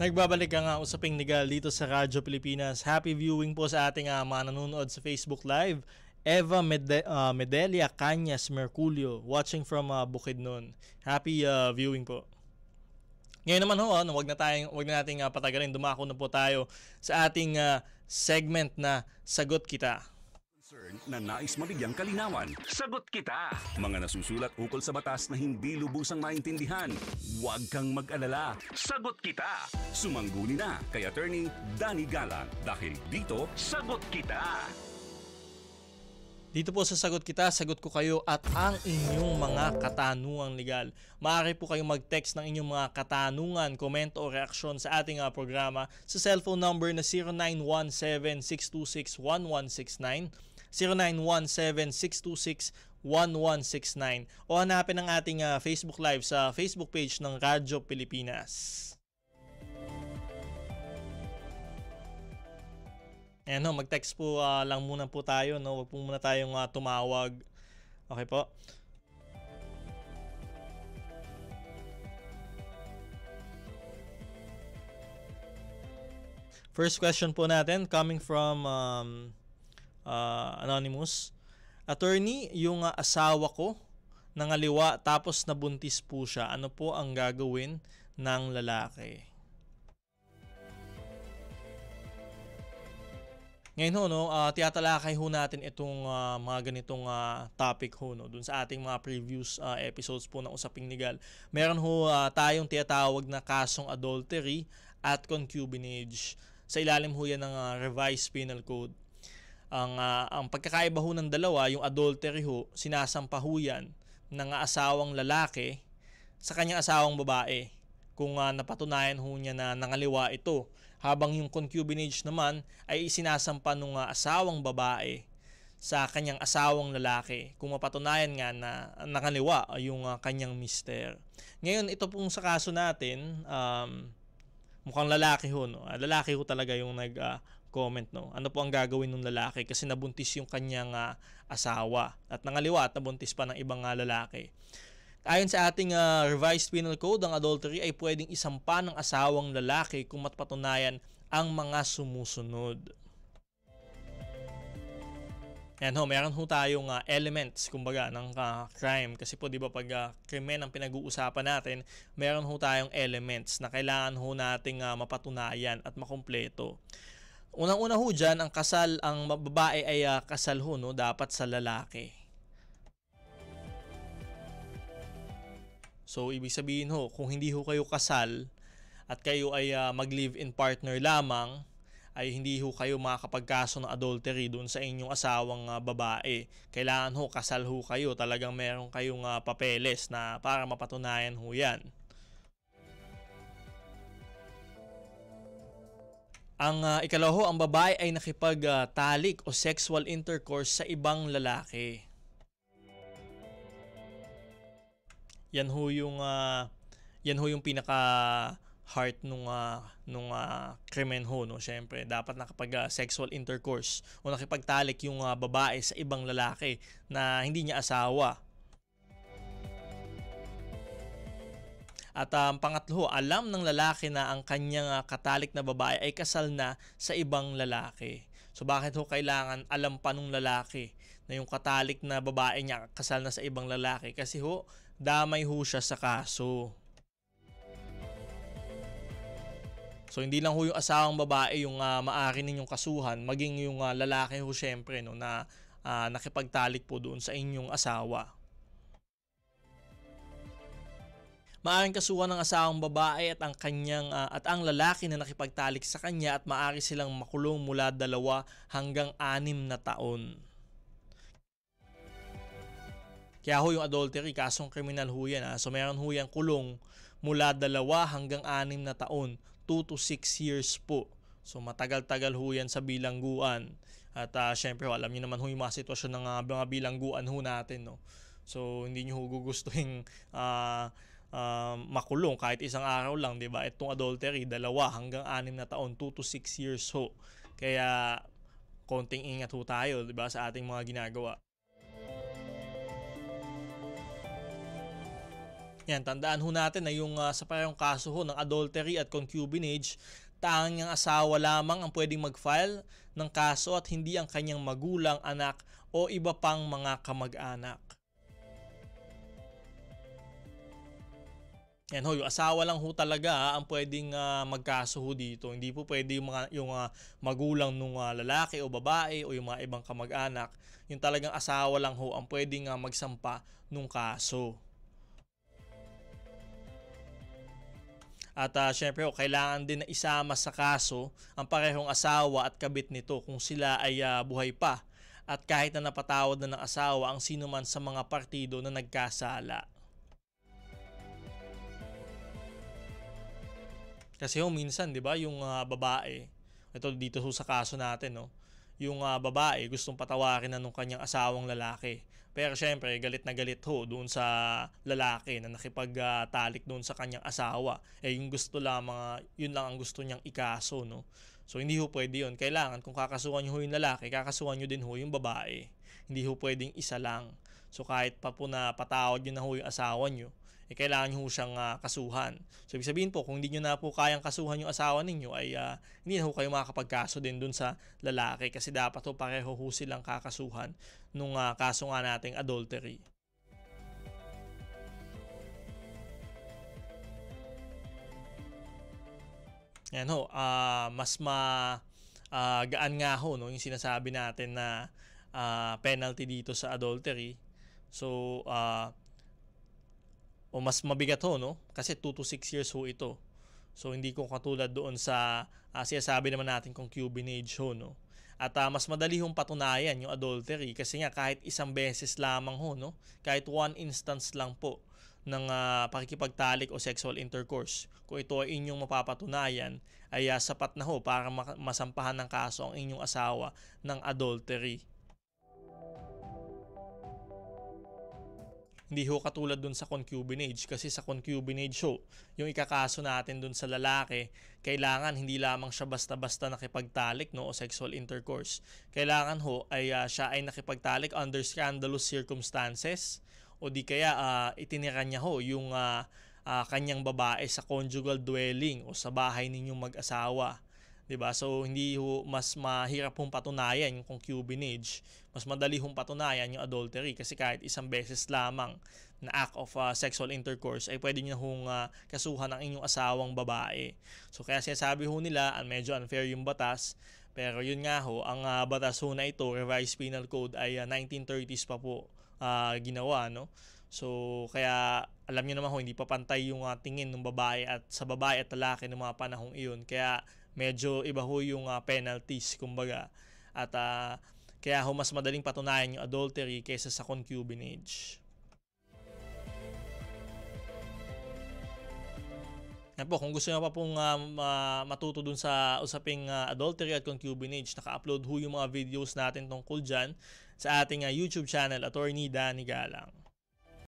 Nagbabalik ka nga usaping legal dito sa Radyo Pilipinas. Happy viewing po sa ating uh, mga nanonood sa Facebook Live. Eva Mede- uh, Medelia Cañas Merculio watching from uh, Bukidnon. Happy uh, viewing po. Ngayon naman ho, ano, wag na tayong wag na nating uh, patagalin. Dumako na po tayo sa ating uh, segment na Sagot Kita concern na nais mabigyang kalinawan. Sagot kita! Mga nasusulat ukol sa batas na hindi lubusang maintindihan. Huwag kang mag-alala. Sagot kita! Sumangguni na kay Attorney Danny Galang dahil dito, Sagot Kita! Dito po sa Sagot Kita, sagot ko kayo at ang inyong mga katanungang legal. Maaari po kayong mag-text ng inyong mga katanungan, komento o reaksyon sa ating uh, programa sa cellphone number na 0917 626 1169 0917-626-1169 o hanapin ang ating uh, Facebook Live sa Facebook page ng Radyo Pilipinas. Ayan no, mag-text po uh, lang muna po tayo, no? Huwag po muna tayong uh, tumawag. Okay po? First question po natin coming from um, uh, Anonymous. Attorney, yung uh, asawa ko nangaliwa tapos nabuntis po siya. Ano po ang gagawin ng lalaki? Ngayon ho, no, uh, tiyatalakay ho natin itong uh, mga ganitong uh, topic ho, no, dun sa ating mga previous uh, episodes po ng Usaping Legal. Meron ho uh, tayong tiyatawag na kasong adultery at concubinage. Sa ilalim ho yan ng uh, revised penal code. Ang, uh, ang pagkakaiba ho ng dalawa, yung adultery ho, sinasampa ho yan ng asawang lalaki sa kanyang asawang babae kung uh, napatunayan ho niya na nangaliwa ito. Habang yung concubinage naman ay isinasampa ng uh, asawang babae sa kanyang asawang lalaki kung mapatunayan nga na nangaliwa yung uh, kanyang mister. Ngayon, ito pong sa kaso natin, um, mukhang lalaki ho. No? Lalaki ho talaga yung nag, uh, comment no. Ano po ang gagawin ng lalaki kasi nabuntis yung kanyang uh, asawa at nangaliwa at nabuntis pa ng ibang uh, lalaki. Ayon sa ating uh, revised penal code, ang adultery ay pwedeng isampa ng asawang lalaki kung matpatunayan ang mga sumusunod. Yan ho, meron ho tayong uh, elements, kumbaga, ng uh, crime. Kasi po, di ba, pag uh, krimen ang pinag-uusapan natin, meron ho tayong elements na kailangan ho nating uh, mapatunayan at makumpleto. Unang-una ho dyan, ang kasal, ang babae ay uh, kasal ho, no, dapat sa lalaki. So, ibig sabihin ho, kung hindi ho kayo kasal at kayo ay uh, mag-live-in partner lamang, ay hindi ho kayo makakapagkaso ng adultery doon sa inyong asawang uh, babae. Kailangan ho, kasal ho kayo. Talagang meron kayong uh, papeles na para mapatunayan ho yan. Ang uh, ikalaho, ang babae ay nakipagtalik uh, o sexual intercourse sa ibang lalaki. Yan ho yung uh, yan ho yung pinaka heart nung uh, nung uh, krimen ho no syempre dapat nakapag uh, sexual intercourse o nakipagtalik yung uh, babae sa ibang lalaki na hindi niya asawa At um, pangatlo, alam ng lalaki na ang kanyang uh, katalik na babae ay kasal na sa ibang lalaki. So bakit ho kailangan alam pa nung lalaki na yung katalik na babae niya kasal na sa ibang lalaki? Kasi ho, damay ho siya sa kaso. So hindi lang ho yung asawang babae yung uh, maari ninyong kasuhan, maging yung uh, lalaki ho syempre no na uh, nakipagtalik po doon sa inyong asawa. Maaring kasuhan ng asawang babae at ang kanyang uh, at ang lalaki na nakipagtalik sa kanya at maaari silang makulong mula dalawa hanggang anim na taon. Kaya ho yung adultery, kasong kriminal ho yan. Ha? So meron ho yan kulong mula dalawa hanggang anim na taon, 2 to 6 years po. So matagal-tagal ho yan sa bilangguan. At uh, syempre ho, alam niyo naman ho yung mga sitwasyon ng uh, mga bilangguan ho natin. No? So hindi niyo ho gugustuhin uh, uh, makulong kahit isang araw lang, 'di ba? Itong adultery, dalawa hanggang anim na taon, 2 to 6 years ho. Kaya konting ingat ho tayo, 'di ba, sa ating mga ginagawa. Yan, tandaan ho natin na yung uh, sa parehong kaso ho ng adultery at concubinage, tanging ang asawa lamang ang pwedeng mag-file ng kaso at hindi ang kanyang magulang, anak o iba pang mga kamag-anak. Yan ho, yung asawa lang ho talaga ha, ang pwedeng uh, magkaso ho dito. Hindi po pwede yung, mga, yung uh, magulang ng uh, lalaki o babae o yung mga ibang kamag-anak. Yung talagang asawa lang ho ang pwedeng uh, magsampa nung kaso. At uh, syempre, oh, kailangan din na isama sa kaso ang parehong asawa at kabit nito kung sila ay uh, buhay pa. At kahit na napatawad na ng asawa ang sino man sa mga partido na nagkasala. Kasi ho, minsan, di ba, yung uh, babae, ito dito sa kaso natin, no, yung uh, babae gustong patawarin na nung kanyang asawang lalaki. Pero syempre, galit na galit ho doon sa lalaki na nakipagtalik doon sa kanyang asawa. Eh, yung gusto lamang, yun lang ang gusto niyang ikaso, no? So, hindi ho pwede yun. Kailangan, kung kakasuhan niyo ho yung lalaki, kakasuhan niyo din ho yung babae. Hindi ho pwedeng isa lang. So, kahit pa po na patawad niyo na ho yung asawa niyo, eh, kailangan nyo siyang uh, kasuhan. So, ibig sabihin po, kung hindi nyo na po kayang kasuhan yung asawa ninyo, ay uh, hindi na ho kayo makakapagkaso din dun sa lalaki kasi dapat ho pareho ho silang kakasuhan nung uh, kaso nga nating adultery. Yan ho, uh, mas ma uh, gaan nga ho no, yung sinasabi natin na uh, penalty dito sa adultery. So, uh, o mas mabigat ho, no? Kasi 2 to 6 years ho ito. So, hindi ko katulad doon sa uh, sinasabi naman natin kung concubinage ho, no? At uh, mas madali hong patunayan yung adultery kasi nga kahit isang beses lamang ho, no? Kahit one instance lang po ng uh, pakikipagtalik o sexual intercourse. Kung ito ay inyong mapapatunayan, ay uh, sapat na ho para masampahan ng kaso ang inyong asawa ng adultery. Hindi ho katulad dun sa concubinage. Kasi sa concubinage ho, yung ikakaso natin dun sa lalaki, kailangan hindi lamang siya basta-basta nakipagtalik no o sexual intercourse. Kailangan ho ay uh, siya ay nakipagtalik under scandalous circumstances. O di kaya uh, itinira niya ho yung uh, uh, kanyang babae sa conjugal dwelling o sa bahay ninyong mag-asawa 'di ba? So hindi ho mas mahirap hong patunayan yung concubinage. Mas madali hong patunayan yung adultery kasi kahit isang beses lamang na act of uh, sexual intercourse ay pwede niyo hong uh, kasuhan ng inyong asawang babae. So kaya sinasabi ho nila, ang medyo unfair yung batas, pero yun nga ho, ang uh, batas ho na ito, revised penal code ay uh, 1930s pa po uh, ginawa, no? So, kaya alam niyo naman ho, hindi pa pantay yung uh, tingin ng babae at sa babae at lalaki ng mga panahong iyon. Kaya medyo iba ho yung uh, penalties, kumbaga. At uh, kaya ho mas madaling patunayan yung adultery kaysa sa concubinage. Yan po, kung gusto nyo pa pong uh, matuto dun sa usaping uh, adultery at concubinage, naka-upload ho yung mga videos natin tungkol dyan sa ating uh, YouTube channel, Attorney Danny Galang.